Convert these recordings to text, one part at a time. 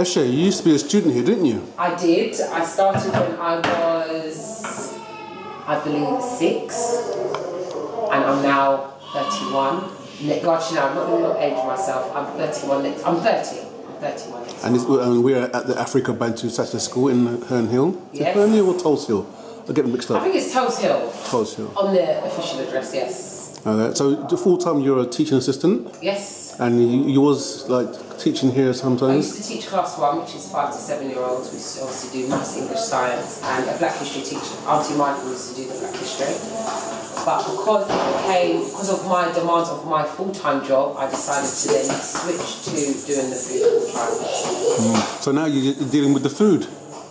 Eshe, you used to be a student here, didn't you? I did. I started when I was, I believe, six, and I'm now 31. Ne- Gosh, no, I'm not going to age myself. I'm 31 next. I'm 30. I'm 31 next. And, and we're at the Afruika Bantu Saturday School in Herne Hill. Yes. Herne Hill or Tulse Hill? I get them mixed up. I think it's Tulse Hill Tulse Hill. on the official address. Yes. Uh, so full time you're a teaching assistant, Yes. and you, you was like teaching here sometimes? I used to teach class one, which is five to seven year olds. We used to obviously do maths, English, science, and a Black History teacher. Auntie Michael used to do the Black History. But because it became, because of my demands of my full time job, I decided to then switch to doing the food full time. Mm. So now you're dealing with the food.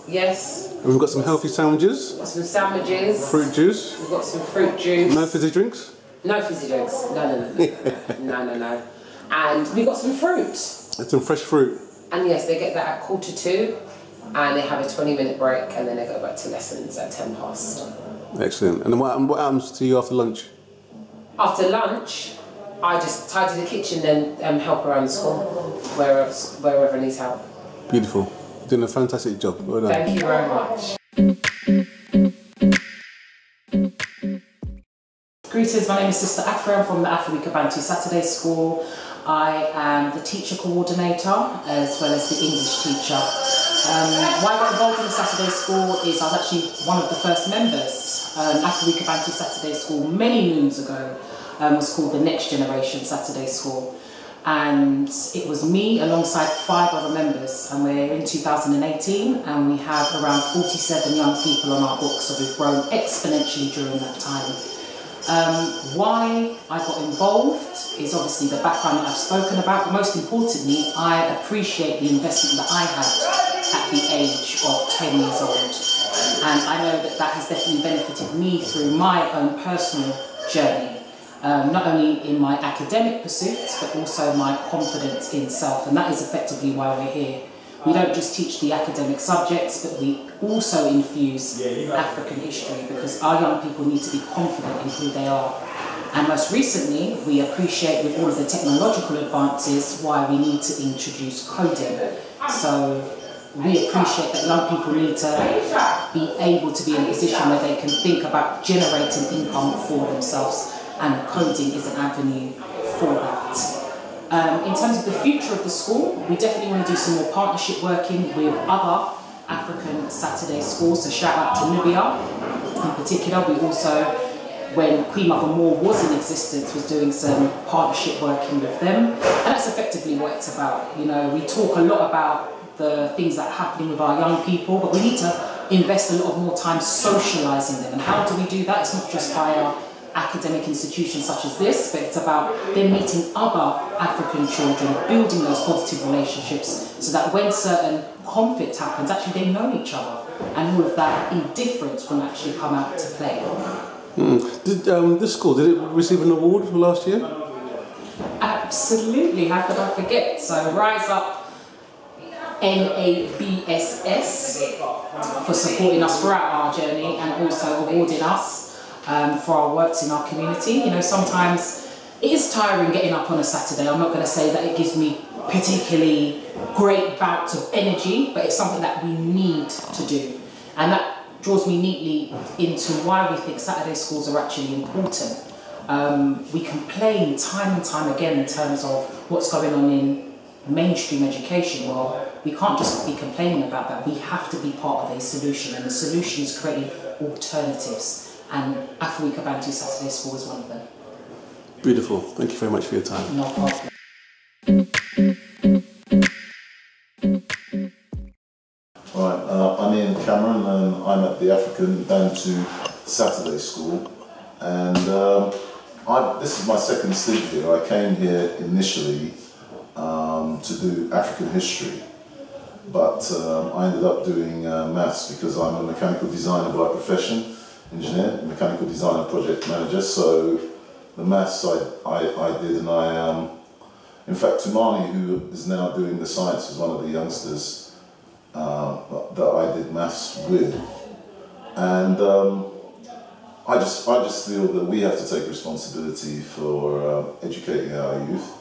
Yes, And we've got some healthy sandwiches, got some sandwiches. fruit juice, We've got some fruit juice. no fizzy drinks. No fizzy drinks. No, no, no, no, no, no, no. And we've got some fruit. And some fresh fruit. And yes, they get that at quarter two, and they have a 20 minute break, and then they go back to lessons at 10 past. Excellent. And what, what happens to you after lunch? After lunch, I just tidy the kitchen and um, help around the school, wherever, wherever needs help. Beautiful. You're Doing a fantastic job. Well done. Thank you very much. Greetings, my name is Sister Afryea. I'm from the Afruika Bantu Saturday School. I am the teacher coordinator as well as the English teacher. Um, why I got involved in the Saturday School is I was actually one of the first members. Um, Afruika Bantu Saturday School many moons ago um, was called the Next Generation Saturday School. And it was me alongside five other members, and we're in 2018, and we have around 47 young people on our books, so we've grown exponentially during that time. Um, why I got involved is obviously the background that I've spoken about, but most importantly, I appreciate the investment that I had at the age of 10 years old. And I know that that has definitely benefited me through my own personal journey, um, not only in my academic pursuits, but also my confidence in self. And that is effectively why we're here. We don't just teach the academic subjects, but we also infuse African history because our young people need to be confident in who they are. And most recently, we appreciate with all of the technological advances why we need to introduce coding. So we appreciate that young people need to be able to be in a position where they can think about generating income for themselves, and coding is an avenue for that. Um, in terms of the future of the school, we definitely want to do some more partnership working with other African Saturday schools. So shout out to Nubia in particular. We also, when Queen Mother Moore was in existence, was doing some partnership working with them. And that's effectively what it's about. You know, we talk a lot about the things that are happening with our young people, but we need to invest a lot of more time socialising them. And how do we do that? It's not just via academic institutions such as this, but it's about them meeting other African children, building those positive relationships so that when certain conflict happens, actually they know each other and all of that indifference will actually come out to play. Did um, this school did it receive an award for last year? Absolutely, how could I forget? So Rise Up NABSS for supporting us throughout our journey and also awarding us um, for our works in our community. You know, sometimes it is tiring getting up on a Saturday. I'm not going to say that it gives me particularly great bouts of energy, but it's something that we need to do. And that draws me neatly into why we think Saturday schools are actually important. Um, we complain time and time again in terms of what's going on in mainstream education. Well, we can't just be complaining about that. We have to be part of a solution, and the solution is creating alternatives. And Afruika Bantu Saturday School was one of them. Beautiful. Thank you very much for your time. No problem. Right, uh, I'm Ian Cameron and I'm at the African Bantu Saturday School and um, I, this is my second stint here. I came here initially um, to do African history but um, I ended up doing uh, maths because I'm a mechanical designer by profession, engineer, mechanical designer project manager so the maths I, I, I did and I um, In fact, Tumani, who is now doing the science, is one of the youngsters uh, that I did maths with. And um, I just, I just feel that we have to take responsibility for uh, educating our youth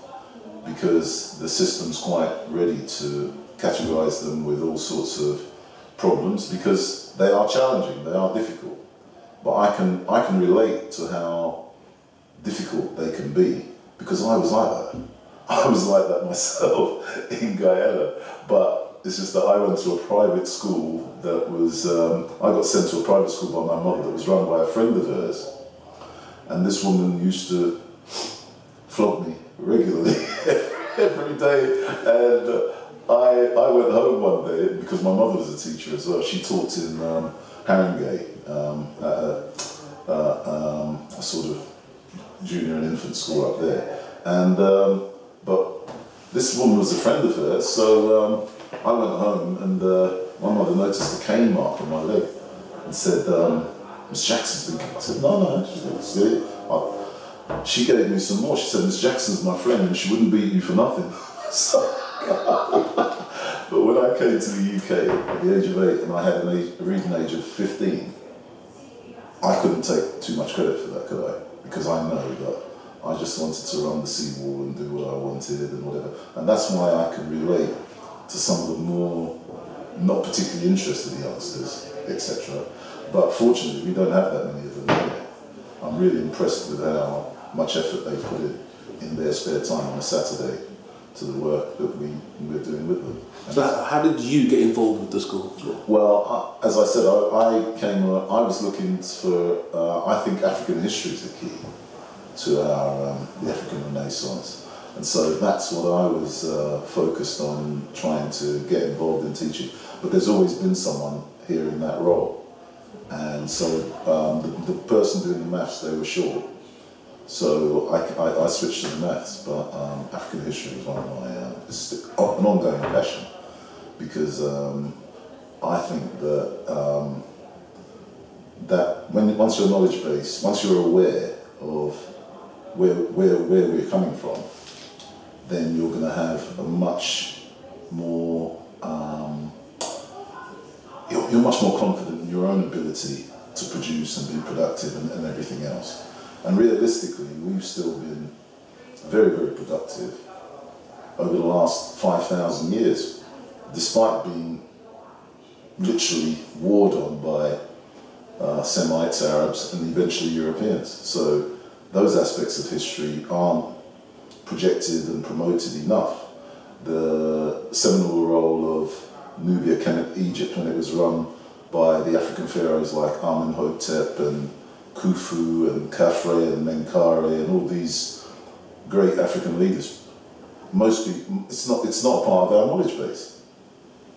because the system's quite ready to categorize them with all sorts of problems because they are challenging, they are difficult. But I can, I can relate to how difficult they can be because I was like that. I was like that myself in Guyana. But it's just that I went to a private school that was, um, I got sent to a private school by my mother that was run by a friend of hers. And this woman used to flog me regularly every day. And I, I went home one day because my mother was a teacher as well. She taught in um, Haringey um, at a, uh, um, a sort of junior and infant school up there. And um, but this woman was a friend of hers, so um, I went home and uh, my mother noticed a cane mark on my leg and said, um, Miss Jackson's been I said, no, no, she didn't see it. I, she gave me some more. She said, Miss Jackson's my friend and she wouldn't beat you for nothing. so, but when I came to the UK at the age of eight and I had a reading age of 15, I couldn't take too much credit for that, could I? Because I know that I just wanted to run the seawall and do what I wanted and whatever. And that's why I can relate to some of the more not particularly interested youngsters, etc. But fortunately, we don't have that many of them. I'm really impressed with how much effort they put in in their spare time on a Saturday to the work that we, we're doing with them. So how did you get involved with the school? Well, as I said, I, I came, uh, I was looking for, uh, I think African history is the key to our um, the African Renaissance. And so that's what I was uh, focused on trying to get involved in teaching. But there's always been someone here in that role. And so um, the, the, person doing the maths, they were short. So I, I, I switched to the maths, but um, African history is one of my, uh, an ongoing passion because um, I think that um, that when once you're knowledge base, once you're aware of where, where, where we're coming from, then you're going to have a much more, um, you're, you're, much more confident in your own ability to produce and be productive and, and everything else. And realistically, we've still been very, very productive over the last 5,000 years, despite being literally warred on by uh, Semites, Arabs, and eventually Europeans. So those aspects of history aren't projected and promoted enough. The seminal role of Nubia, Egypt, when it was run by the African pharaohs like Amenhotep and Khufu and Khafre and Menkaure and all these great African leaders. Most people, it's not, it's not part of our knowledge base.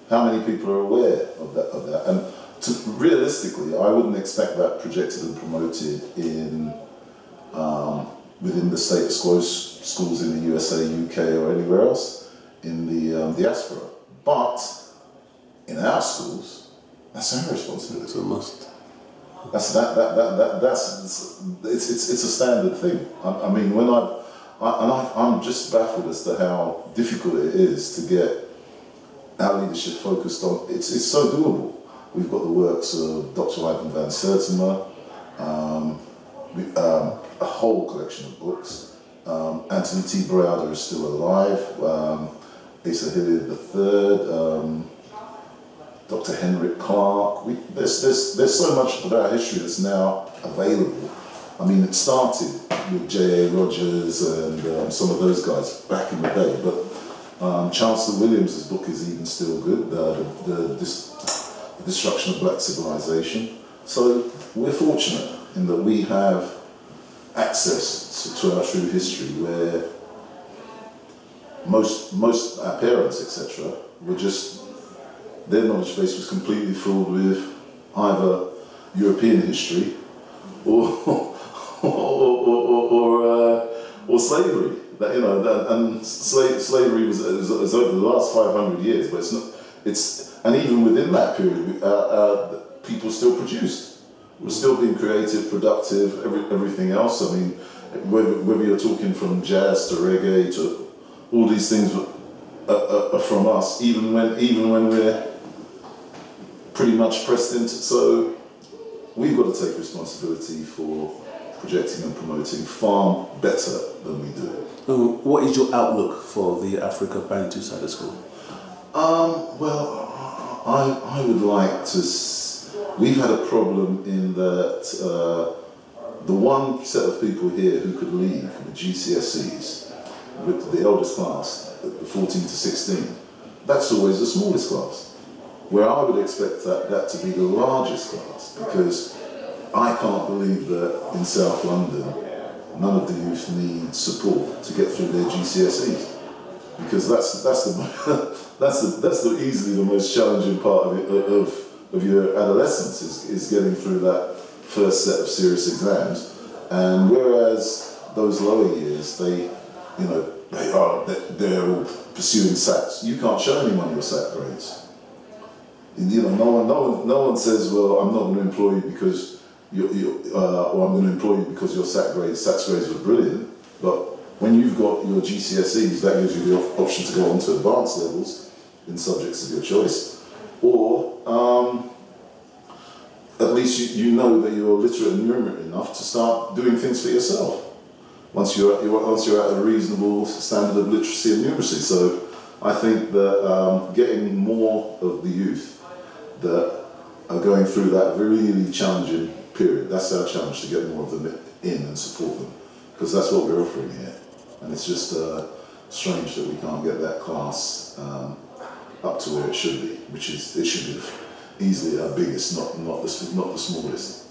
How many people are aware of that? Of that? And to, realistically, I wouldn't expect that projected and promoted in um, within the status quo schools in the USA, UK, or anywhere else in the um, diaspora. But in our schools, that's our responsibility. It's a must. That's that, that, that, that that's it's, it's, it's a standard thing. I, I mean, when I, I and I, I'm just baffled as to how difficult it is to get our leadership focused on. It's it's so doable. We've got the works of Dr. Ivan van Sertima, um, um, a whole collection of books. Um, Anthony T. Browder is still alive. Um, Asa Hilliard III, um, Dr. Henrik Clarke. We, there's, there's, there's so much of our history that's now available. I mean, it started with J.A. Rogers and um, some of those guys back in the day, but um, Chancellor Williams' book is even still good, the, the, the Destruction of Black Civilization. So we're fortunate in that we have access to, to our true history where most most our parents etc were just their knowledge base was completely filled with either European history or or, or, or, uh, or slavery that you know that, and slave, slavery was, was, was, over the last 500 years but it's not it's and even within that period uh, uh, people still produced we're still being creative, productive, every, everything else. I mean, whether, whether you're talking from jazz to reggae to all these things are, are, are from us, even when even when we're pretty much pressed into. So we've got to take responsibility for projecting and promoting far better than we do. Um, what is your outlook for the Afruika Bantu side of school? Um, well, I, I would like to. S- we've had a problem in that uh, the one set of people here who could leave the GCSEs, with the eldest class, the 14 to 16, that's always the smallest class. Where I would expect that, that to be the largest class, because I can't believe that in South London, none of the youth need support to get through their GCSEs because that's that's the that's the that's the easily the most challenging part of it, of of your adolescence is, is getting through that first set of serious exams, and whereas those lower years they you know they are they- they're all pursuing SATs. You can't show anyone your SAT grades. You know, no one, no one, no one says, "Well, I'm not going to employ you because you, uh, or I'm going to employ you because your SAT grades, SAT grades were brilliant." But when you've got your GCSEs, that gives you the op- option to go on to advanced levels in subjects of your choice, or um, at least you, you know that you're literate and numerate enough to start doing things for yourself. Once you're, at, you're once you're at a reasonable standard of literacy and numeracy, so I think that um, getting more of the youth that are going through that really challenging period. That's our challenge to get more of them in and support them because that's what we're offering here. And it's just uh, strange that we can't get that class um, up to where it should be, which is it should be easily our biggest, not not the, not the smallest.